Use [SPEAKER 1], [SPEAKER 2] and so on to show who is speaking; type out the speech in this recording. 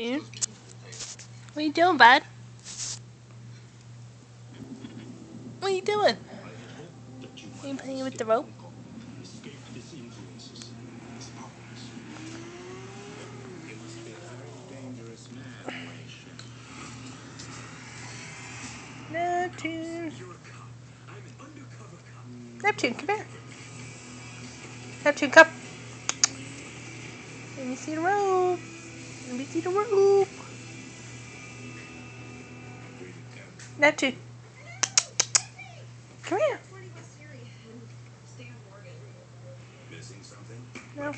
[SPEAKER 1] Dude. What are you doing, bud? What are you doing? Are you playing with the rope? Neptune. Neptune, come here. Neptune, come. Let me see the rope. Hindi see the That Neptune. Come here. No.